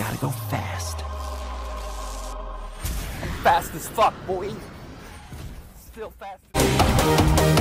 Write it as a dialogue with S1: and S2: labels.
S1: Gotta go fast. Fast as fuck, boy. Still fast.